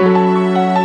Música